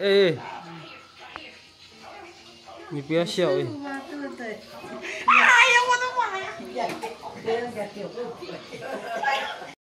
哎，你不要笑哎。哎呀，我的妈呀！